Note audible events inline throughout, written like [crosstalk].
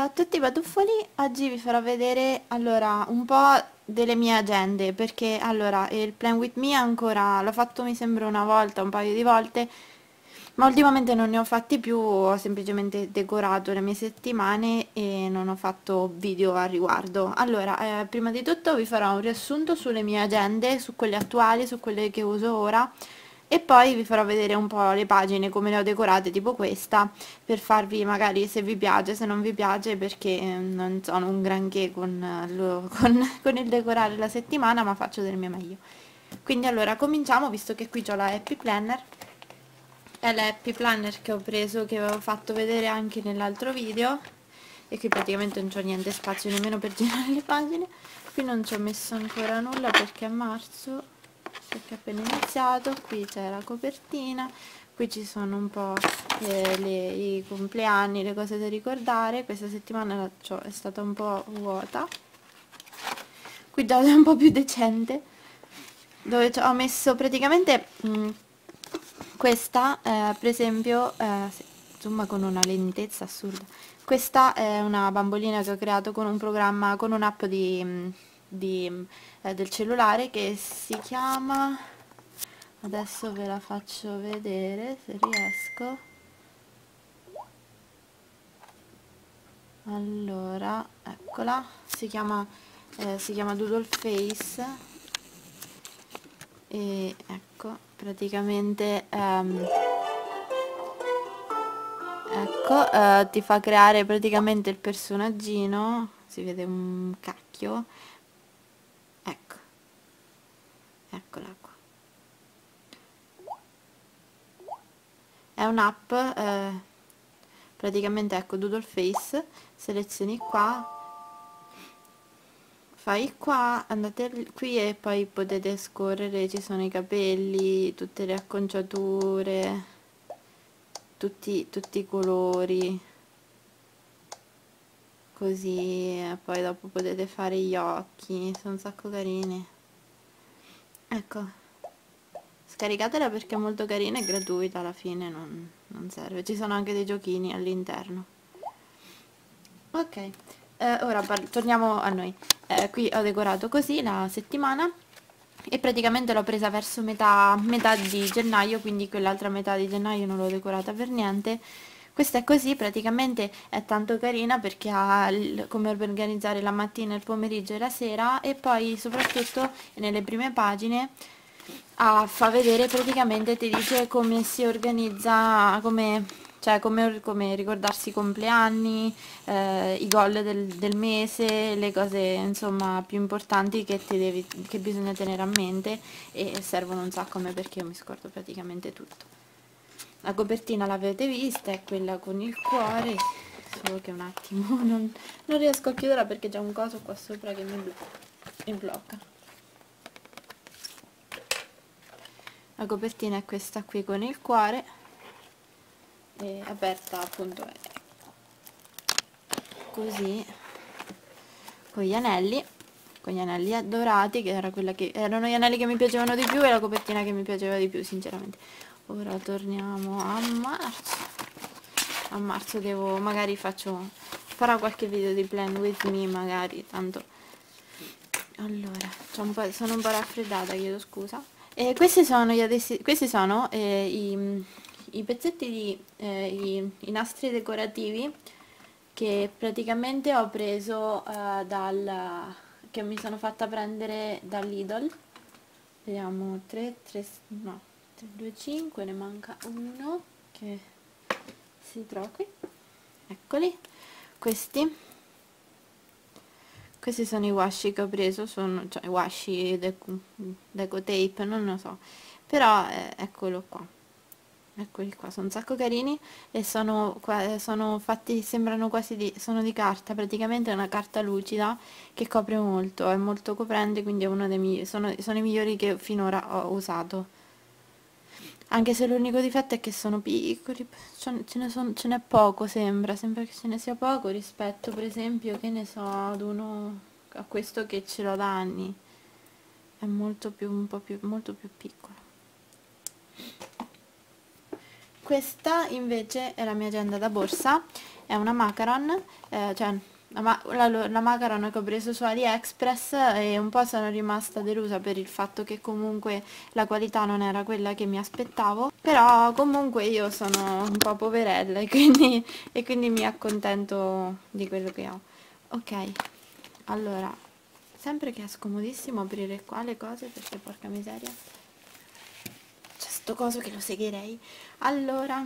Ciao a tutti batuffoli, oggi vi farò vedere allora un po' delle mie agende perché allora il plan with me ancora l'ho fatto mi sembra una volta, un paio di volte ma ultimamente non ne ho fatti più, ho semplicemente decorato le mie settimane e non ho fatto video al riguardo. Allora, eh, prima di tutto vi farò un riassunto sulle mie agende, su quelle attuali, su quelle che uso ora e poi vi farò vedere un po' le pagine come le ho decorate tipo questa per farvi magari se vi piace se non vi piace perché eh, non sono un granché con, eh, lo, [laughs] con, con il decorare la settimana ma faccio del mio meglio. Quindi allora cominciamo visto che qui ho la Happy Planner. È la Happy Planner che ho preso che avevo fatto vedere anche nell'altro video. E qui praticamente non c'ho niente spazio nemmeno per [laughs] girare le pagine. Qui non ci ho messo ancora nulla perché è marzo perché appena iniziato qui c'è la copertina qui ci sono un po' eh, le, i compleanni le cose da ricordare questa settimana è stata un po' vuota qui già [laughs] è un po' più decente dove ho messo praticamente mh, mm, questa eh, per esempio eh, insomma con una lentezza assurda questa è una bambolina che ho creato con un programma con un'app di, mm, di eh, del cellulare che si chiama adesso ve la faccio vedere se riesco. Allora eccola si chiama eh, si chiama Doodle Face. E ecco praticamente ehm, ecco eh, ti fa creare praticamente il personaggino si vede un cacchio eccola qua. È un'app eh, praticamente ecco Doodle Face. Selezioni qua. Fai qua andate qui e poi potete scorrere. Ci sono i capelli tutte le acconciature tutti, tutti i colori così poi dopo potete fare gli occhi sono un sacco carini. Ecco scaricatela perché è molto carina e gratuita alla fine non, non serve. Ci sono anche dei giochini all'interno. Ok eh, ora torniamo a noi. Eh, qui ho decorato così la settimana e praticamente l'ho presa verso metà, metà di gennaio quindi quell'altra metà di gennaio non l'ho decorata per niente questa è così praticamente è tanto carina perché ha come organizzare la mattina, il pomeriggio e la sera e poi soprattutto nelle prime pagine ah, fa vedere praticamente ti dice come si organizza come, cioè come, come ricordarsi i compleanni eh, i gol del, del, mese le cose insomma più importanti che, devi, che bisogna tenere a mente e servono un sacco a me perché io mi scordo praticamente tutto la copertina l'avete vista è quella con il cuore solo che un attimo [laughs] non, non riesco a chiuderla perché c'è un coso qua sopra che mi, mi blocca. La copertina è questa qui con il cuore e aperta appunto così con gli anelli con gli anelli dorati che, era quella che erano gli anelli che mi piacevano di più e la copertina che mi piaceva di più sinceramente ora torniamo a marzo. A marzo devo magari faccio farò qualche video di plan with me magari tanto. Allora un sono un po' raffreddata chiedo scusa. E questi sono gli adesivi questi sono eh, i, i, pezzetti di eh, i, i, nastri decorativi che praticamente ho preso eh, dal che mi sono fatta prendere dall'idol. Vediamo 3 3 no 3, 2, 5, ne manca uno che si trova qui, eccoli, questi, questi sono i washi che ho preso, sono, cioè washi deco, deco tape, non lo so, però eh, eccolo qua, eccoli qua, sono un sacco carini e sono, sono fatti, sembrano quasi di, sono di carta, praticamente è una carta lucida che copre molto, è molto coprente, quindi è uno dei migliori, sono, sono i migliori che finora ho usato anche se l'unico difetto è che sono piccoli ce n'è poco sembra sembra che ce ne sia poco rispetto per esempio che ne so ad uno a questo che ce l'ho da anni. È molto più un po' più molto più piccolo. Questa invece è la mia agenda da borsa, è una macaron, eh, cioè la, ma la, la, macaron che ho preso su AliExpress e un po' sono rimasta delusa per il fatto che comunque la qualità non era quella che mi aspettavo, però comunque io sono un po' poverella e quindi, e quindi mi accontento di quello che ho. Ok, allora, sempre che è scomodissimo aprire qua le cose perché porca miseria c'è sto coso che lo segherei. Allora,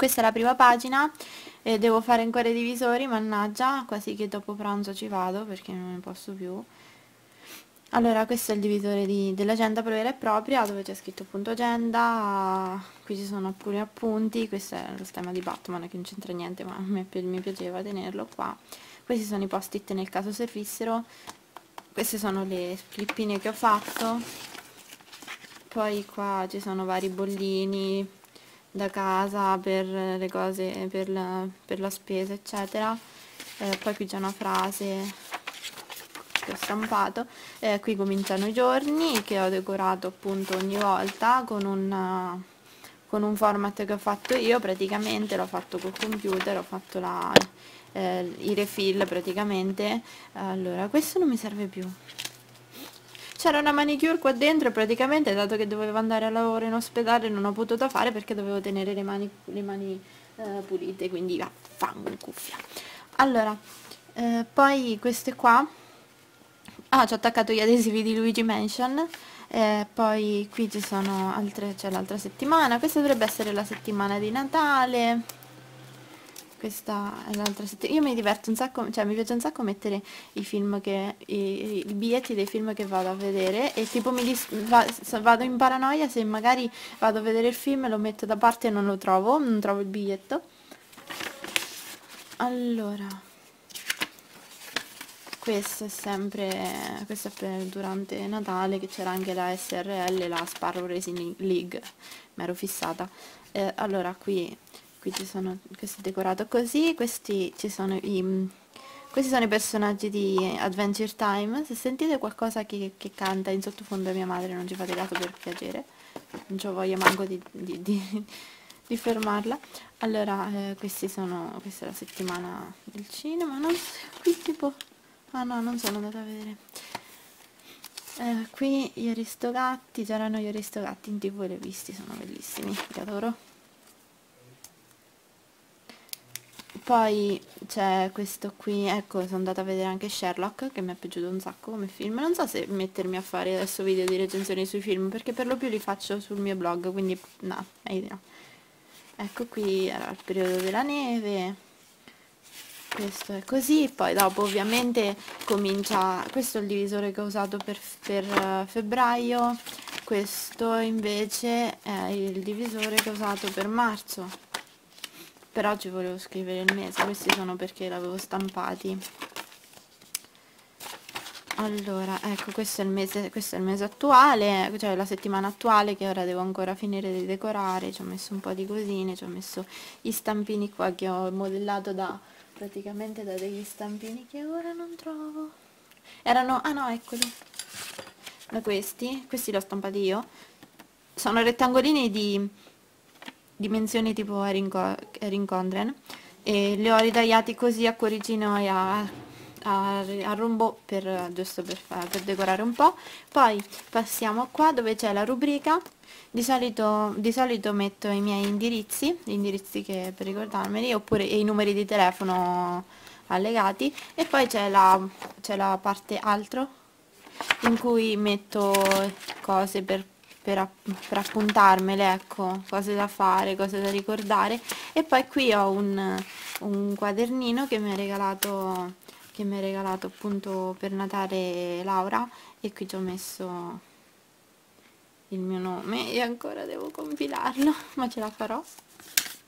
questa è la prima pagina e devo fare ancora i divisori, mannaggia, quasi che dopo pranzo ci vado perché non ne posso più. Allora, questo è il divisore dell'agenda vera e propria, dove c'è scritto appunto agenda, qui ci sono alcuni appunti, questo è lo stemma di Batman che non c'entra niente, ma me mi piaceva tenerlo qua. Questi sono i post-it nel caso servissero, queste sono le flippine che ho fatto, poi qua ci sono vari bollini, da casa per le cose, per la, per la spesa eccetera. Eh, poi qui c'è una frase che ho stampato. Eh, qui cominciano i giorni che ho decorato appunto ogni volta con un, con un format che ho fatto io praticamente. L'ho fatto col computer ho fatto la, eh, i refill praticamente. Allora questo non mi serve più c'era una manicure qua dentro praticamente dato che dovevo andare a lavoro in ospedale non ho potuto fare perché dovevo tenere le mani, le mani eh, pulite quindi vaffanculo cuffia allora eh, poi queste qua. Ah ci ho attaccato gli adesivi di Luigi Mansion. Eh, poi qui ci sono altre c'è l'altra settimana. Questa dovrebbe essere la settimana di Natale questa è l'altra settimana io mi diverto un sacco cioè mi piace un sacco mettere i film che i, i biglietti dei film che vado a vedere e tipo mi va, vado in paranoia se magari vado a vedere il film lo metto da parte e non lo trovo non trovo il biglietto. Allora questo è sempre questo è per durante Natale che c'era anche la SRL la Sparrow Racing League mi ero fissata. Eh, allora qui qui ci sono questo è decorato così questi ci sono i questi sono i personaggi di Adventure Time. Se sentite qualcosa che, che canta in sottofondo mia madre non ci fate caso per piacere. Non ho voglia manco di, di, di, [laughs] di fermarla. Allora eh, questi sono questa è la settimana del cinema non qui tipo ah no non sono andata a vedere. Eh, qui gli aristogatti c'erano gli aristogatti in tv li ho visti sono bellissimi li adoro poi c'è questo qui, ecco, sono andata a vedere anche Sherlock, che mi è piaciuto un sacco come film. Non so se mettermi a fare adesso video di recensioni sui film, perché per lo più li faccio sul mio blog, quindi no, meglio no. Ecco qui era il periodo della neve, questo è così, poi dopo ovviamente comincia, questo è il divisore che ho usato per, per uh, febbraio, questo invece è il divisore che ho usato per marzo per oggi volevo scrivere il mese questi sono perché l'avevo stampati. Allora ecco questo è il mese questo è il mese attuale cioè la settimana attuale che ora devo ancora finire di decorare ci ho messo un po' di cosine ci ho messo gli stampini qua che ho modellato da praticamente da degli stampini che ora non trovo. Erano ah no eccoli. Da questi questi li ho stampati io. Sono rettangolini di dimensioni tipo Erin, Condren e li ho ritagliati così a cuoricino e a, a, a rombo per, giusto per, per, decorare un po' poi passiamo qua dove c'è la rubrica. Di solito, di solito metto i miei indirizzi gli indirizzi che per ricordarmeli oppure i numeri di telefono allegati. E poi c'è la, la parte altro in cui metto cose per per, per appuntarmele, ecco, cose da fare, cose da ricordare. E poi qui ho un, un quadernino che mi ha regalato che mi ha regalato appunto per Natale Laura e qui ci ho messo il mio nome e ancora devo compilarlo [laughs] ma ce la farò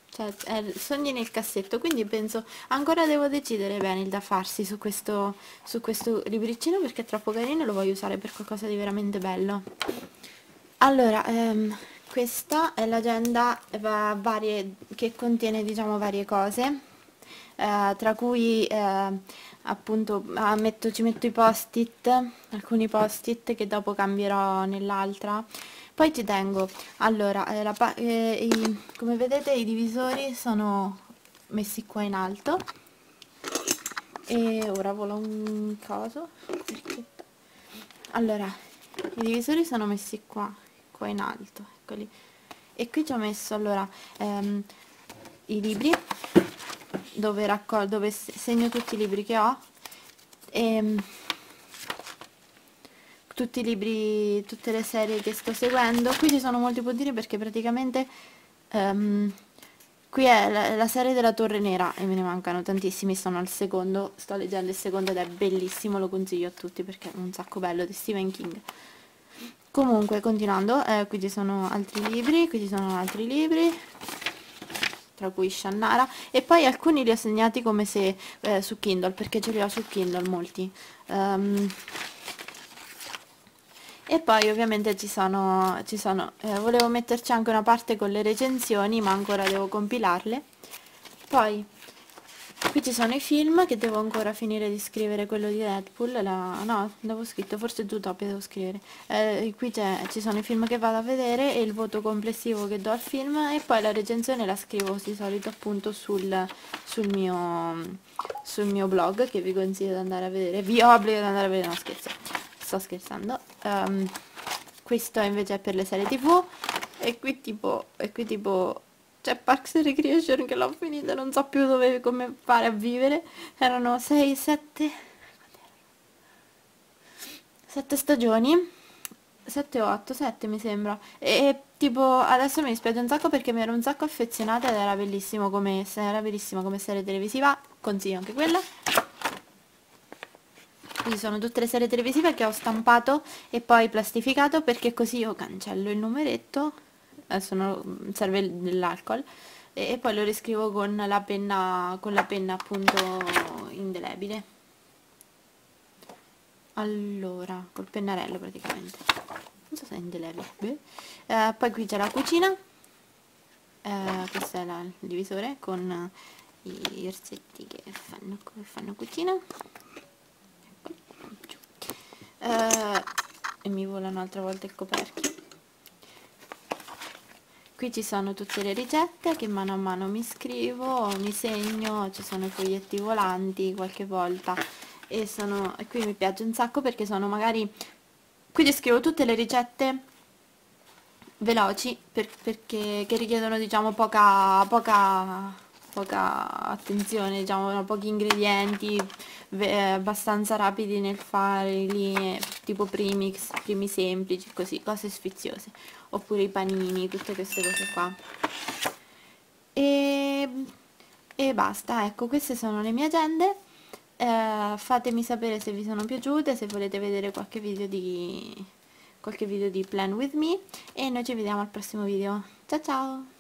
cioè è sogni nel cassetto quindi penso ancora devo decidere bene il da farsi su questo, su questo libricino perché è troppo carino e lo voglio usare per qualcosa di veramente bello allora, ehm, questa è l'agenda varie che contiene diciamo varie cose, eh, tra cui eh, appunto ah, metto, ci metto i post-it, alcuni post-it che dopo cambierò nell'altra. poi ci tengo. Allora eh, la eh, i, come vedete i divisori sono messi qua in alto. E ora vola un coso allora i divisori sono messi qua qua in alto eccoli e qui ci ho messo allora ehm, i libri dove, raccol dove segno tutti i libri che ho e ehm, tutti i libri, tutte le serie che sto seguendo. Qui ci sono molti puntini perché praticamente um, qui è la, la, serie della Torre Nera e me ne mancano tantissimi, sono al secondo, sto leggendo il secondo ed è bellissimo, lo consiglio a tutti perché è un sacco bello di Stephen King. Comunque, continuando, eh, qui ci sono altri libri, qui ci sono altri libri, tra cui Shannara, e poi alcuni li ho segnati come se eh, su Kindle, perché ce li ho su Kindle molti. Um, e poi ovviamente ci sono, ci sono eh, volevo metterci anche una parte con le recensioni ma ancora devo compilarle poi qui ci sono i film che devo ancora finire di scrivere quello di Deadpool la, no, l'avevo scritto, forse Zootopia devo scrivere. Eh, qui ci sono i film che vado a vedere e il voto complessivo che do al film e poi la recensione la scrivo di solito appunto sul, sul, mio, sul mio blog che vi consiglio di andare a vedere vi obbligo ad andare a vedere, no scherzo sto scherzando. Um, questo invece è per le serie tv e qui tipo e qui tipo c'è Parks and Recreation che l'ho finita non so più dove come fare a vivere. Erano 6 7 7 stagioni. 7 o 8 7 mi sembra. E tipo adesso mi dispiace un sacco perché mi ero un sacco affezionata ed era bellissimo come era bellissima come serie televisiva. Consiglio anche quella. Quindi sono tutte le serie televisive che ho stampato e poi plastificato perché così io cancello il numeretto, adesso non serve dell'alcol, e, poi lo riscrivo con la penna, con la penna appunto indelebile. Allora, col pennarello praticamente. Non so se è indelebile. Eh, poi qui c'è la cucina. Eh, questo è la, il divisore con i orsetti che fanno, fanno cucina eh, e mi vola un'altra volta il coperchio qui ci sono tutte le ricette che mano a mano mi scrivo mi segno ci sono i foglietti volanti qualche volta. E, sono, e qui mi piace un sacco perché sono magari qui ci scrivo tutte le ricette veloci per, perché che richiedono diciamo poca, poca poca attenzione, diciamo, pochi ingredienti, abbastanza rapidi nel fare, lì, tipo premix, primi semplici, così, cose sfiziose. Oppure i panini, tutte queste cose qua. E, e basta, ecco, queste sono le mie agende. Eh, fatemi sapere se vi sono piaciute, se volete vedere qualche video di qualche video di Plan With Me e noi ci vediamo al prossimo video. Ciao ciao!